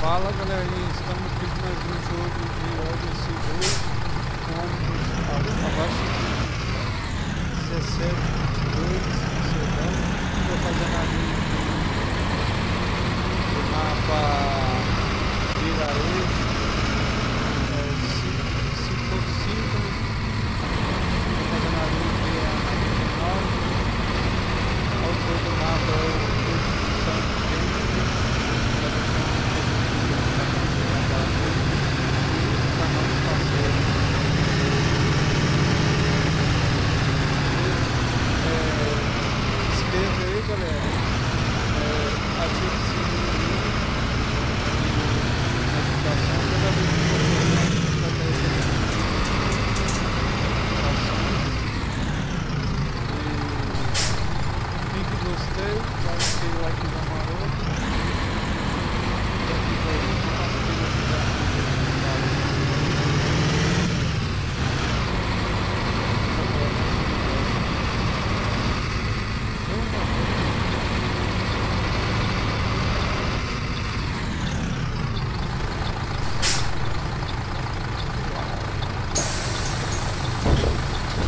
Fala galerinha, estamos aqui com mais um jogo de Odyssey 2 com abaixo de 17, 22, sedão. Estou fazendo ali o mapa Viraújo, é, se, se for 5, estou fazendo ali que é a 99, o autor do mapa é o Santos inscreva aí galera é, ative o sininho e notificação toda vez que for postando vai ter notificações e clique em gostei dá aquele like maroto e ativa aí compartilha ajudar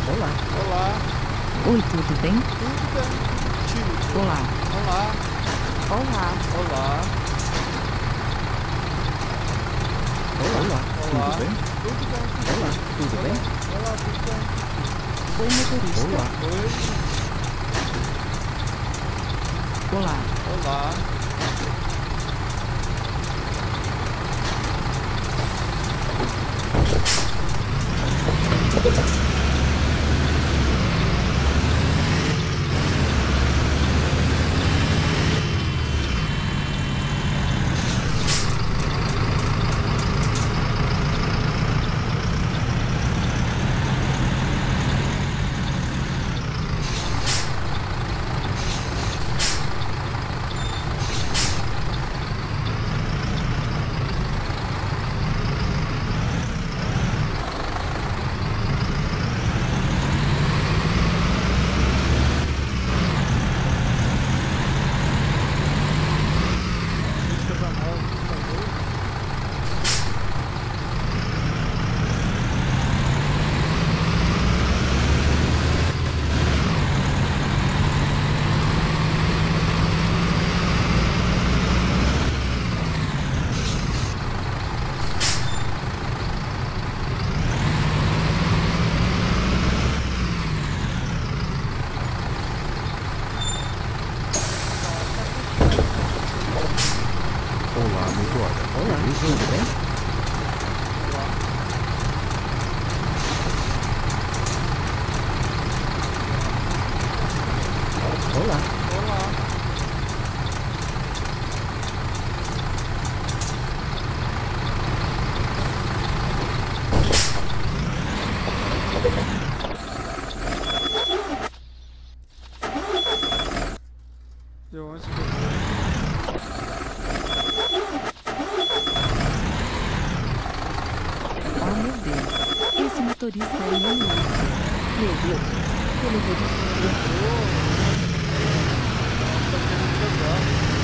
Olá. Olá, Oi, tudo bem? tudo bem? Tio, Olá. olá, Olá. olá, Olá. olá. Tudo bem? Tudo bem? Olá. Tudo bem? Olá, tudo bem? Oi, motorista. Olá. Oi, Olá. olá. Olá, motora. Olá. Tudo bem? Olá. Olá. Deu antes que eu Oh, meu Deus. Esse motorista é meu louco. Meu Deus. Ele motorista. Tá querendo jogar.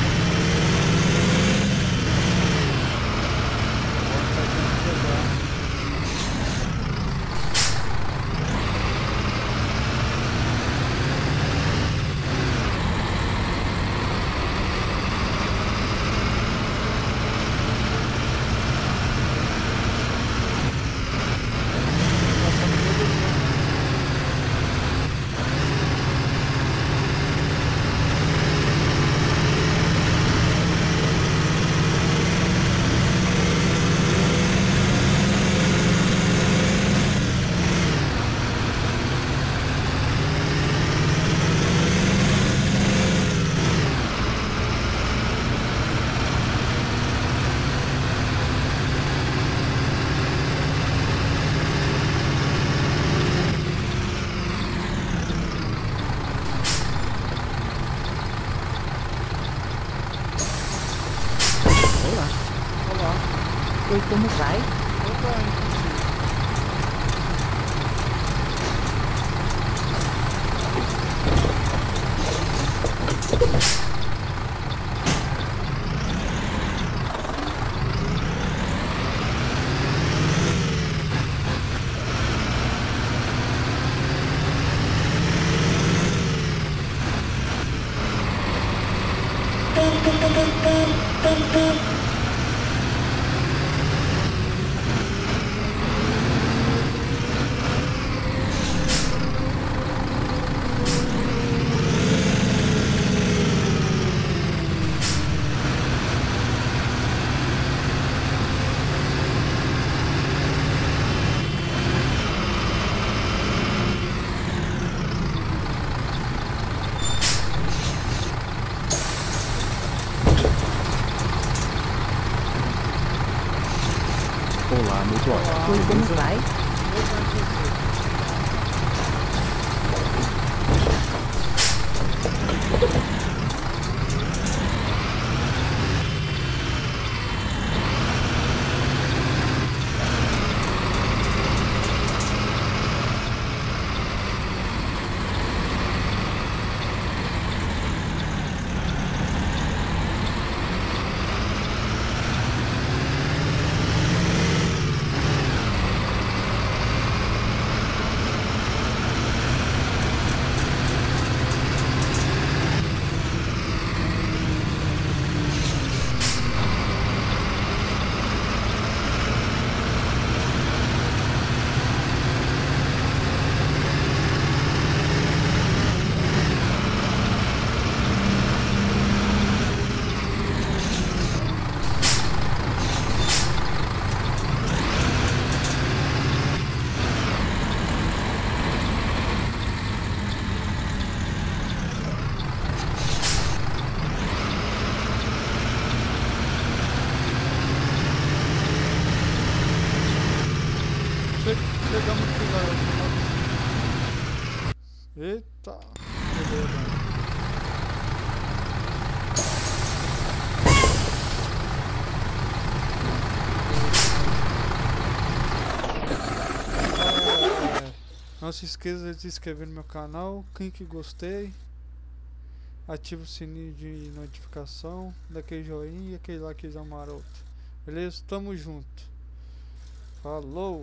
Ele como vai? Voltando. Bum. Pois como vai? Che Eita. Não se esqueça de se inscrever no meu canal, clique em gostei, ative o sininho de notificação, daquele joinha e aquele likezão maroto. Beleza? Tamo junto. Falou!